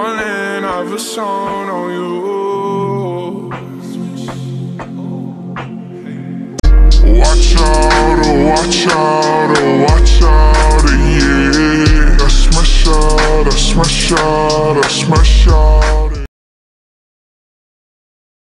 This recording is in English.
I've a song on you. Watch out, oh, watch out, oh, watch out, yeah. I smash out, I smash out, I smash out.